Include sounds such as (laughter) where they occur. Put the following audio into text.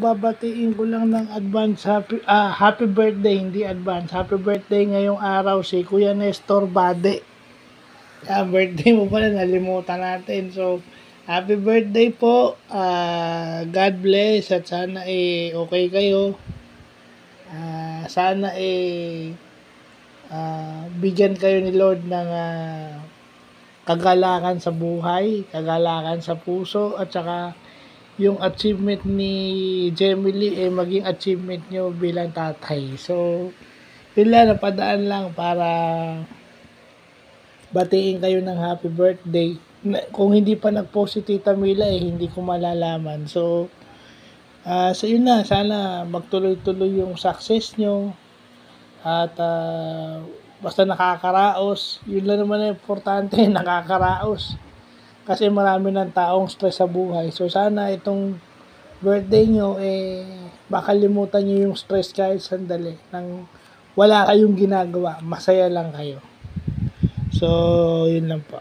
babatiin ko lang ng advance happy, ah, happy birthday, hindi advance. Happy birthday ngayong araw si Kuya Nestor Bade. Ah, birthday mo pala, nalimutan natin. So, happy birthday po. Ah, God bless at sana eh okay kayo. Ah, sana eh ah, bigyan kayo ni Lord ng ah, kagalakan sa buhay, kagalakan sa puso, at saka yung achievement ni Gemily eh maging achievement nyo bilang tatay. So, yun lang, napadaan lang para batiin kayo ng happy birthday. Kung hindi pa nag-post si Tita Mila eh, hindi ko malalaman. So, ah so yun na, sana magtuloy-tuloy yung success nyo. At ah, basta nakakaraos, yun lang naman ang importante, (laughs) nakakaraos. Kasi marami ng taong stress sa buhay. So sana itong birthday nyo, eh, baka limutan nyo yung stress kahit sandali. Nang wala kayong ginagawa, masaya lang kayo. So, yun lang po.